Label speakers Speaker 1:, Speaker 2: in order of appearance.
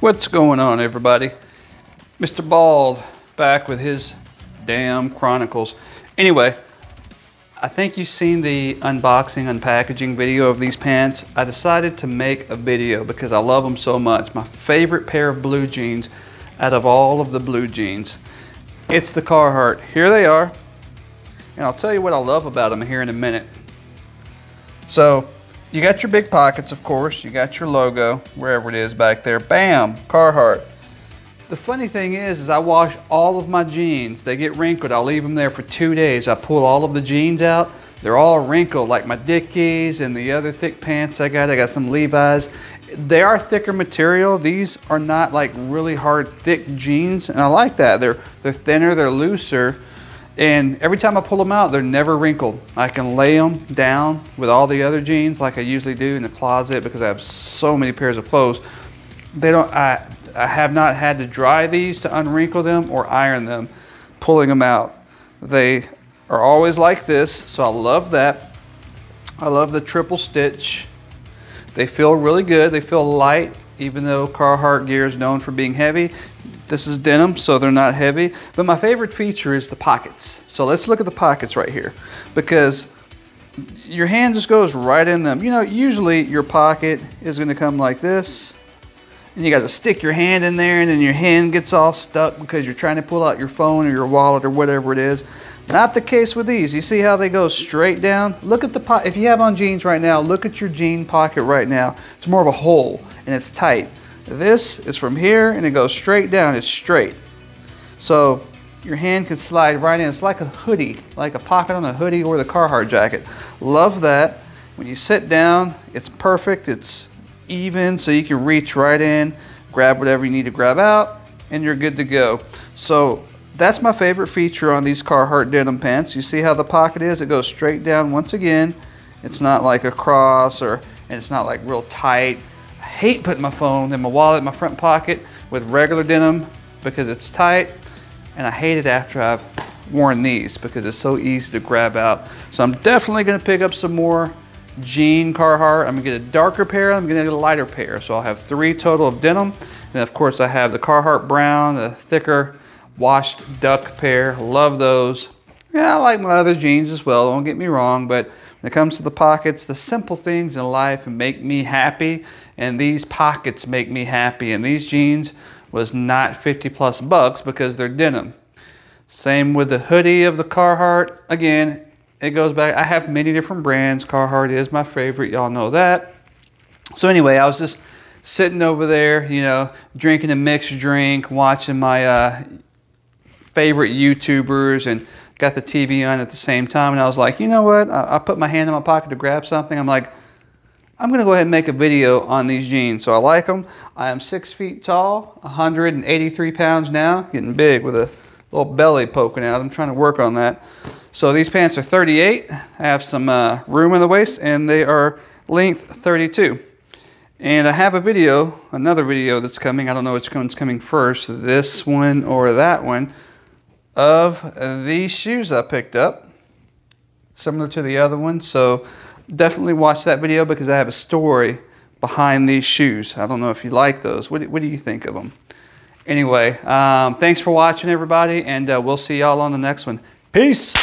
Speaker 1: What's going on, everybody? Mr. Bald back with his damn chronicles. Anyway, I think you've seen the unboxing, unpackaging video of these pants. I decided to make a video because I love them so much. My favorite pair of blue jeans out of all of the blue jeans. It's the Carhartt. Here they are. And I'll tell you what I love about them here in a minute. So, you got your big pockets, of course. You got your logo, wherever it is back there. Bam, Carhartt. The funny thing is, is I wash all of my jeans. They get wrinkled. I'll leave them there for two days. I pull all of the jeans out. They're all wrinkled, like my Dickies and the other thick pants I got. I got some Levi's. They are thicker material. These are not like really hard, thick jeans, and I like that. They're they're thinner, they're looser. And every time I pull them out, they're never wrinkled. I can lay them down with all the other jeans like I usually do in the closet because I have so many pairs of clothes. They don't, I, I have not had to dry these to unwrinkle them or iron them, pulling them out. They are always like this, so I love that. I love the triple stitch. They feel really good. They feel light, even though Carhartt gear is known for being heavy. This is denim, so they're not heavy. But my favorite feature is the pockets. So let's look at the pockets right here because your hand just goes right in them. You know, usually your pocket is gonna come like this and you got to stick your hand in there and then your hand gets all stuck because you're trying to pull out your phone or your wallet or whatever it is. Not the case with these. You see how they go straight down? Look at the pocket. If you have on jeans right now, look at your jean pocket right now. It's more of a hole and it's tight. This is from here and it goes straight down. It's straight. So your hand can slide right in. It's like a hoodie, like a pocket on a hoodie or the Carhartt jacket. Love that. When you sit down, it's perfect. It's even so you can reach right in, grab whatever you need to grab out, and you're good to go. So that's my favorite feature on these Carhartt denim pants. You see how the pocket is? It goes straight down once again. It's not like a cross or and it's not like real tight hate putting my phone in my wallet in my front pocket with regular denim because it's tight and I hate it after I've worn these because it's so easy to grab out. So I'm definitely gonna pick up some more jean Carhartt. I'm gonna get a darker pair, I'm gonna get a lighter pair. So I'll have three total of denim. And of course I have the Carhartt brown, the thicker washed duck pair. Love those. Yeah, I like my other jeans as well, don't get me wrong, but when it comes to the pockets, the simple things in life make me happy, and these pockets make me happy. And these jeans was not 50 plus bucks because they're denim. Same with the hoodie of the Carhartt. Again, it goes back. I have many different brands. Carhartt is my favorite. Y'all know that. So anyway, I was just sitting over there, you know, drinking a mixed drink, watching my uh, favorite YouTubers and got the TV on at the same time. And I was like, you know what? I, I put my hand in my pocket to grab something. I'm like, I'm going to go ahead and make a video on these jeans. So I like them. I am six feet tall, 183 pounds now, getting big with a little belly poking out. I'm trying to work on that. So these pants are 38. I have some uh, room in the waist and they are length 32. And I have a video, another video that's coming. I don't know which one's coming first, this one or that one of these shoes I picked up, similar to the other one. So definitely watch that video because I have a story behind these shoes. I don't know if you like those. What do, what do you think of them? Anyway, um, thanks for watching, everybody, and uh, we'll see y'all on the next one. Peace!